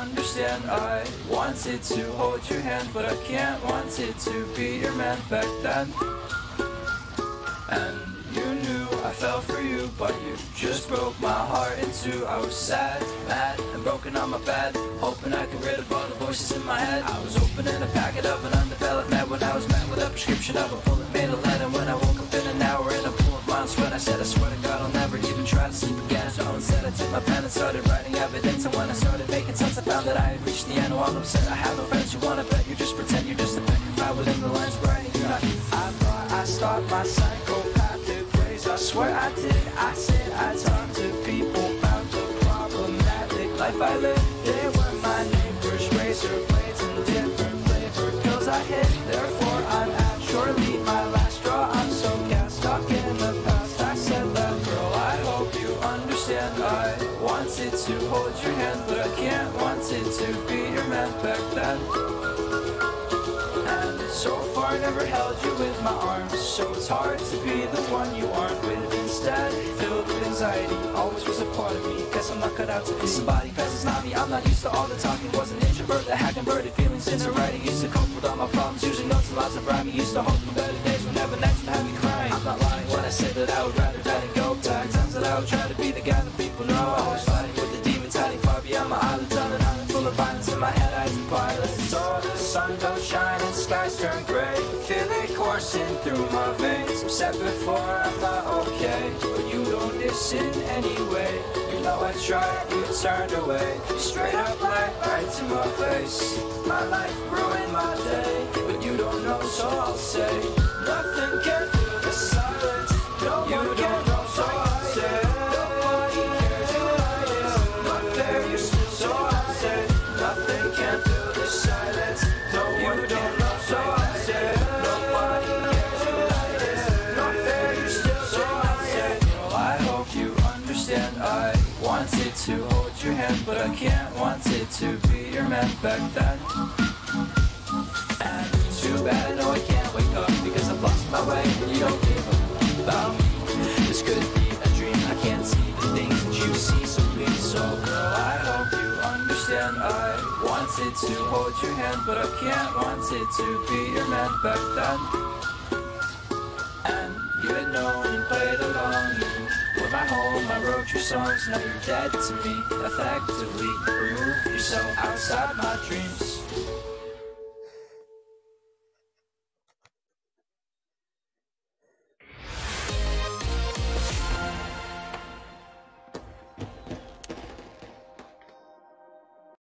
understand. I wanted to hold your hand But I can't. Wanted to be your man back then. And you knew I fell for you But you just broke my heart in two. I was sad, mad, and broken on my bed Hoping I could rid of all the voices in my head. I was opening a packet of an undeveloped med When I was met with a prescription of a bullet made of lead. And when I woke up in an hour in a pool of my sweat I said I swear to God I'll never even try to sleep again. So instead I took my pen and started writing evidence. And when I started I found that I had reached the end. All upset I have friends you wanna bet You. Just pretend you're just a petrified within the lines writing you I thought I stopped my psychopathic ways. I swear I did. I said I talked to people about the problematic life I live They were my neighbors razor blades and different flavored pills I hit. Therefore I'm at surely my last straw. I'm so gassed stuck in the past. I said that girl I hope you understand. I wanted to hold your hand But I can't wanted to be your man back then. And so far I never held you with my arms So it's hard to be the one you aren't with Instead, filled with anxiety Always was a part of me. Guess I'm not cut out to be somebody Cause it's not me. I'm not used to all the talking. Was an introvert that had converted feelings into writing. Used to cope with all my problems Using notes and lots of rhyming. Used to hope for better days Whenever next would have me crying. I'm not lying when I say that I would rather die than go back. Times that I would try to be the guy that people know. I Always fighting So the sun don't shine and skies turn gray. Feel it coursing through my veins. Said before I'm not okay But you don't listen anyway. You know I tried, you turned away. Straight up like right to my face. My life ruined my day But you don't know so I'll say But I can't want it to be your man. Back then And too bad. I know I can't wake up Because I've lost my way. And you don't give a about me. This could be a dream. I can't see the things that you see. So please, so girl, I hope you understand. I wanted to hold your hand But I can't want it to be your man. Back then your songs Now you're dead to me. Effectively remove yourself outside my dreams